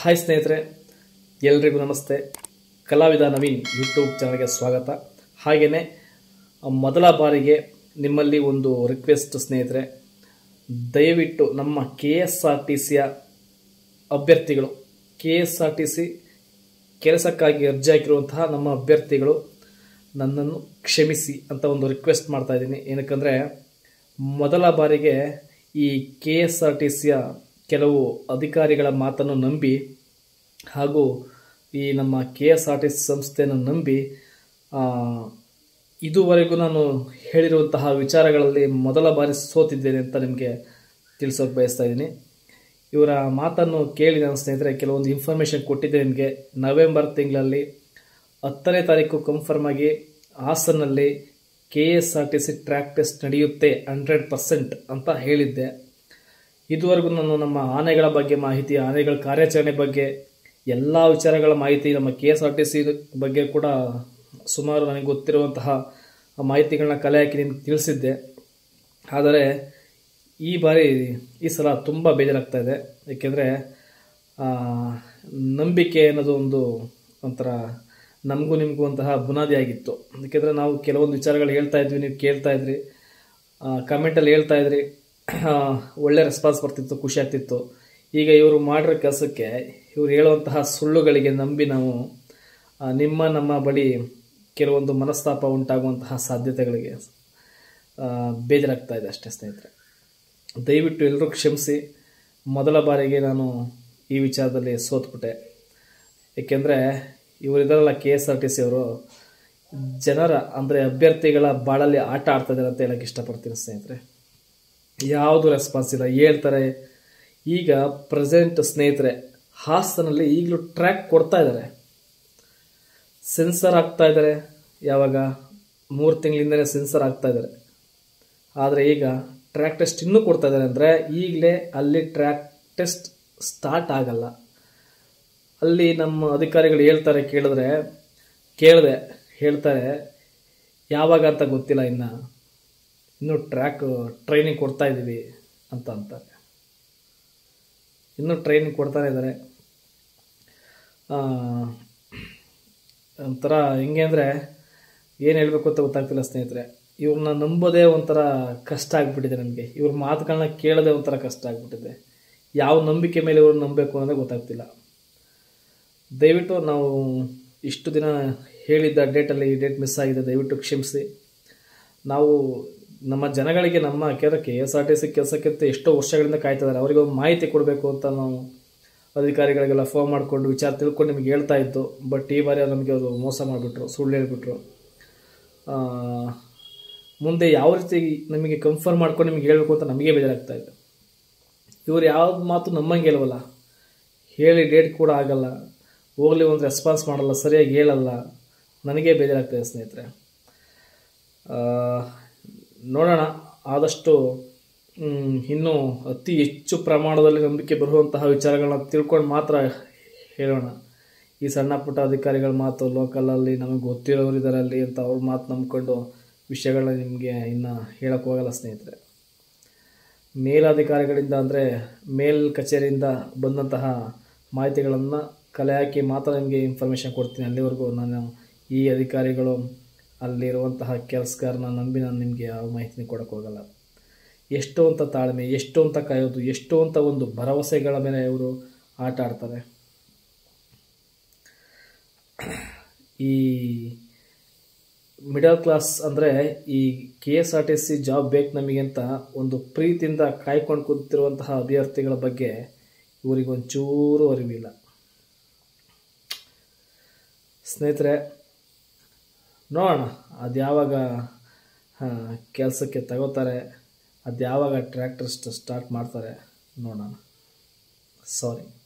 Hi ಸ್ನೇಹಿತರೆ, ಎಲ್ರಿಗೂ ನಮಸ್ತೆ. ಕಲಾವಿದ ನವೀನ್ ಯೂಟ್ಯೂಬ್ ಚಾನಲ್ಗೆ ಸ್ವಾಗತ. ಹಾಗೆಯೇ ಮೊದಲ ಬಾರಿಗೆ ನಿಮ್ಮಲ್ಲಿ ಒಂದು ರಿಕ್ವೆಸ್ಟ್ ಸ್ನೇಹಿತರೆ. ದಯವಿಟ್ಟು ನಮ್ಮ ಕೆ ಎಸ್ ಆರ್ ಟಿ ಸಿಯ ಅಭ್ಯರ್ಥಿಗಳು K S R T C ಕೆಲಸಕ್ಕಾಗಿ ಅರ್ಜಿ ಹಾಕಿರುವಂತಹ ನಮ್ಮ ಅಭ್ಯರ್ಥಿಗಳು ನನ್ನನ್ನು ಕ್ಷಮಿಸಿ ಅಂತ ಒಂದು ರಿಕ್ವೆಸ್ಟ್ ಮಾಡ್ತಾ ಇದ್ದೀನಿ. ಏನಕ್ಕಂದರೆ, ಮೊದಲ ಬಾರಿಗೆ ಈ ಕೆ ಎಸ್ ಆರ್ ಟಿ ಸಿಯ ಕೆಲವು ಅಧಿಕಾರಿಗಳ ಮಾತನ್ನು ನಂಬಿ ಹಾಗೂ ಈ ನಮ್ಮ K S R T C ಸಂಸ್ಥೆಯನ್ನು ನಂಬಿ ಇದುವರೆಗೂ ನಾನು ಹೇಳಿರುವಂತಹ ವಿಚಾರಗಳಲ್ಲಿ ಮೊದಲ ಬಾರಿ ಸೋತಿದ್ದೇನೆ ಅಂತ ನಿಮಗೆ ತಿಳಿಸೋಕೆ ಬಯಸ್ತಾ ಇದ್ದೀನಿ. ಇವರ ಮಾತನ್ನು ಕೇಳಿ ನನ್ನ ಸ್ನೇಹಿತರೆ, ಕೆಲವೊಂದು ಇನ್ಫಾರ್ಮೇಷನ್ ಕೊಟ್ಟಿದ್ದೆ ನಿಮಗೆ. ನವೆಂಬರ್ ತಿಂಗಳಲ್ಲಿ ಹತ್ತನೇ ತಾರೀಕು ಕನ್ಫರ್ಮ್ ಆಗಿ ಹಾಸನಲ್ಲಿ K S R T C track test ನಡೆಯುತ್ತೆ ಹಂಡ್ರೆಡ್ ಪರ್ಸೆಂಟ್ ಅಂತ ಹೇಳಿದ್ದೆ. ಇದುವರೆಗೂ ನಾನು ನಮ್ಮ ಆನೆಗಳ ಬಗ್ಗೆ ಮಾಹಿತಿ, ಆನೆಗಳ ಕಾರ್ಯಾಚರಣೆ ಬಗ್ಗೆ ಎಲ್ಲ ವಿಚಾರಗಳ ಮಾಹಿತಿ, ನಮ್ಮ K S R T C ಬಗ್ಗೆ ಕೂಡ ಸುಮಾರು ನನಗೆ ಗೊತ್ತಿರುವಂತಹ ಮಾಹಿತಿಗಳನ್ನ ಕಲೆ ಹಾಕಿ ನಿಮ್ಗೆ ತಿಳಿಸಿದ್ದೆ. ಆದರೆ ಈ ಬಾರಿ ಈ ಸಲ ತುಂಬ ಬೇಜಾರಾಗ್ತಾ ಇದೆ. ಏಕೆಂದರೆ ನಂಬಿಕೆ ಅನ್ನೋದು ಒಂದು ಒಂಥರ ನಮಗೂ ನಿಮಗೂ ಅಂತಹ ಬುನಾದಿ ಆಗಿತ್ತು. ಏಕೆಂದರೆ ನಾವು ಕೆಲವೊಂದು ವಿಚಾರಗಳು ಹೇಳ್ತಾ ಇದ್ವಿ, ನೀವು ಕೇಳ್ತಾ ಇದ್ರಿ ಕಮೆಂಟಲ್ಲಿ ಹೇಳ್ತಾ ಇದ್ರಿ. ಒಳ್ಳೆ ರೆಸ್ಪಾನ್ಸ್ ಬರ್ತಿತ್ತು, ಖುಷಿ ಆಗ್ತಿತ್ತು. ಈಗ ಇವರು ಮಾಡಿರೋ ಕೆಲಸಕ್ಕೆ ಇವರು ಹೇಳುವಂತಹ ಸುಳ್ಳುಗಳಿಗೆ ನಂಬಿ ನಾವು ನಿಮ್ಮ, ನಮ್ಮ ಬಳಿ ಕೆಲವೊಂದು ಮನಸ್ತಾಪ ಉಂಟಾಗುವಂತಹ ಸಾಧ್ಯತೆಗಳಿಗೆ ಬೇಜಾರಾಗ್ತಾ ಇದೆ ಅಷ್ಟೇ ಸ್ನೇಹಿತರೆ. ದಯವಿಟ್ಟು ಎಲ್ಲರೂ ಕ್ಷಮಿಸಿ. ಮೊದಲ ಬಾರಿಗೆ ನಾನು ಈ ವಿಚಾರದಲ್ಲಿ ಸೋತ್ಬಿಟ್ಟೆ. ಏಕೆಂದರೆ ಇವರಿದ್ದಾರಲ್ಲ K S R T C ಅವರು, ಜನರ, ಅಂದರೆ ಅಭ್ಯರ್ಥಿಗಳ ಬಾಳಲ್ಲಿ ಆಟ ಆಡ್ತಾ ಇದ್ದಾರೆ ಅಂತ ಹೇಳಕ್ಕೆ ಇಷ್ಟಪಡ್ತೀನಿ ಸ್ನೇಹಿತರೆ. ಯಾವುದು ರೆಸ್ಪಾನ್ಸ್ ಇಲ್ಲ, ಹೇಳ್ತಾರೆ. ಈಗ ಪ್ರೆಸೆಂಟ್ ಸ್ನೇಹಿತರೆ, ಹಾಸನಲ್ಲಿ ಈಗಲೂ ಟ್ರ್ಯಾಕ್ ಕೊಡ್ತಾ ಇದ್ದಾರೆ. ಸೆನ್ಸರ್ ಆಗ್ತಾ ಇದ್ದಾರೆ. ಯಾವಾಗ? ಮೂರು ತಿಂಗಳಿಂದಲೇ ಸೆನ್ಸರ್ ಆಗ್ತಾ ಇದ್ದಾರೆ. ಆದರೆ ಈಗ ಟ್ರ್ಯಾಕ್ ಟೆಸ್ಟ್ ಇನ್ನೂ ಕೊಡ್ತಾ ಇದ್ದಾರೆ ಅಂದರೆ ಈಗಲೇ ಅಲ್ಲಿ ಟ್ರ್ಯಾಕ್ ಟೆಸ್ಟ್ ಸ್ಟಾರ್ಟ್ ಆಗಲ್ಲ. ಅಲ್ಲಿ ನಮ್ಮ ಅಧಿಕಾರಿಗಳು ಹೇಳ್ತಾರೆ, ಕೇಳಿದ್ರೆ ಕೇಳಿದೆ, ಹೇಳ್ತಾರೆ, ಯಾವಾಗ ಅಂತ ಗೊತ್ತಿಲ್ಲ ಇನ್ನು. ಇನ್ನೂ ಟ್ರ್ಯಾಕ್ ಟ್ರೈನಿಂಗ್ ಕೊಡ್ತಾ ಇದ್ದೀವಿ ಅಂತ ಅಂತಾರೆ. ಇನ್ನೂ ಟ್ರೈನಿಂಗ್ ಕೊಡ್ತಾನೆ ಇದ್ದಾರೆ. ಒಂಥರ ಹೆಂಗೆ ಅಂದರೆ ಏನು ಹೇಳಬೇಕು ಅಂತ ಗೊತ್ತಾಗ್ತಿಲ್ಲ ಸ್ನೇಹಿತರೆ. ಇವ್ರನ್ನ ನಂಬೋದೇ ಒಂಥರ ಕಷ್ಟ ಆಗಿಬಿಟ್ಟಿದೆ ನಮಗೆ. ಇವ್ರ ಮಾತುಗಳನ್ನ ಕೇಳೋದೇ ಒಂಥರ ಕಷ್ಟ ಆಗಿಬಿಟ್ಟಿದೆ. ಯಾವ ನಂಬಿಕೆ ಮೇಲೆ ಇವ್ರನ್ನ ನಂಬಬೇಕು ಅನ್ನೋದೇ ಗೊತ್ತಾಗ್ತಿಲ್ಲ. ದಯವಿಟ್ಟು ನಾವು ಇಷ್ಟು ದಿನ ಹೇಳಿದ್ದ ಡೇಟಲ್ಲಿ ಈ ಡೇಟ್ ಮಿಸ್ ಆಗಿದೆ, ದಯವಿಟ್ಟು ಕ್ಷಮಿಸಿ. ನಾವು ನಮ್ಮ ಜನಗಳಿಗೆ, ನಮ್ಮ ಯಾಕೆಂದರೆ K S R T C ಕೆಲಸಕ್ಕಿಂತ ಎಷ್ಟೋ ವರ್ಷಗಳಿಂದ ಕಾಯ್ತಿದ್ದಾರೆ. ಅವರಿಗೆ ಒಂದು ಮಾಹಿತಿ ಕೊಡಬೇಕು ಅಂತ ನಾವು ಅಧಿಕಾರಿಗಳಿಗೆಲ್ಲ ಫೋನ್ ಮಾಡಿಕೊಂಡು ವಿಚಾರ ತಿಳ್ಕೊಂಡು ನಿಮಗೆ ಹೇಳ್ತಾ ಇತ್ತು ಬಟ್ ಈ ಬಾರಿ ನಮಗೆ ಅವರು ಮೋಸ ಮಾಡಿಬಿಟ್ರು, ಸುಳ್ಳು ಹೇಳಿಬಿಟ್ರು. ಮುಂದೆ ಯಾವ ರೀತಿ ನಮಗೆ ಕನ್ಫರ್ಮ್ ಮಾಡ್ಕೊಂಡು ನಿಮಗೆ ಹೇಳಬೇಕು ಅಂತ ನಮಗೆ ಬೇಜಾರಾಗ್ತಾ ಇದೆ. ಇವ್ರು ಯಾವ್ದು ಮಾತು ನಮ್ಮಂಗೆ ಇಲ್ವಲ್ಲ ಹೇಳಿ ಡೇಟ್ ಕೂಡ ಆಗಲ್ಲ, ಹೋಗಲಿ ಒಂದು ರೆಸ್ಪಾನ್ಸ್ ಮಾಡಲ್ಲ, ಸರಿಯಾಗಿ ಹೇಳಲ್ಲ, ನನಗೆ ಬೇಜಾರಾಗ್ತಾಯಿದೆ ಸ್ನೇಹಿತರೆ. ನೋಡೋಣ. ಆದಷ್ಟು ಇನ್ನೂ ಅತಿ ಹೆಚ್ಚು ಪ್ರಮಾಣದಲ್ಲಿ ನಂಬಿಕೆ ಬರುವಂತಹ ವಿಚಾರಗಳನ್ನ ತಿಳ್ಕೊಂಡು ಮಾತ್ರ ಹೇಳೋಣ. ಈ ಸಣ್ಣ ಪುಟ್ಟ ಅಧಿಕಾರಿಗಳ ಮಾತು ಲೋಕಲಲ್ಲಿ ನಮಗೆ ಗೊತ್ತಿರೋರು ಇದರಲ್ಲಿ ಅಂತ ಅವ್ರ ಮಾತು ನಂಬ್ಕೊಂಡು ವಿಷಯಗಳನ್ನ ನಿಮಗೆ ಇನ್ನು ಹೇಳಕ್ಕೆ ಹೋಗಲ್ಲ ಸ್ನೇಹಿತರೆ. ಮೇಲಧಿಕಾರಿಗಳಿಂದ ಅಂದರೆ ಮೇಲ್ ಕಚೇರಿಯಿಂದ ಬಂದಂತಹ ಮಾಹಿತಿಗಳನ್ನು ಕಲೆ ಹಾಕಿ ಮಾತ್ರ ನಿಮಗೆ ಇನ್ಫಾರ್ಮೇಷನ್ ಕೊಡ್ತೀನಿ. ಅಲ್ಲಿವರೆಗೂ ನಾನು ಈ ಅಧಿಕಾರಿಗಳು ಅಲ್ಲಿರುವಂತಹ ಕೆಲಸಗಾರನ ನಂಬಿ ನಾನು ನಿಮಗೆ ಯಾವ ಮಾಹಿತಿನ ಹೋಗಲ್ಲ. ಎಷ್ಟು ಅಂತ ತಾಳ್ಮೆ, ಎಷ್ಟು ಅಂತ ಕಾಯೋದು, ಎಷ್ಟು ಅಂತ ಒಂದು ಭರವಸೆಗಳ ಮೇಲೆ ಇವರು ಆಟ ಆಡ್ತಾರೆ. ಈ ಮಿಡಲ್ ಕ್ಲಾಸ್ ಅಂದರೆ ಈ K S R T C job ಬೇಕು ನಮಗೆ ಅಂತ ಒಂದು ಪ್ರೀತಿಯಿಂದ ಕಾಯ್ಕೊಂಡು ಕೂತಿರುವಂತಹ ಅಭ್ಯರ್ಥಿಗಳ ಬಗ್ಗೆ ಇವರಿಗೆ ಒಂಚೂರು ಅರಿವಿಲ್ಲ. ಸ್ನೇಹಿತರೆ ನೋಡೋಣ. ಅದು ಯಾವಾಗ ಕೆಲಸಕ್ಕೆ ತಗೋತಾರೆ ಅದು ಯಾವಾಗ ಟ್ರ್ಯಾಕ್ಟರ್ ಸ್ಟಾರ್ಟ್ ಮಾಡ್ತಾರೆ ನೋಡೋಣ. ಸಾರಿ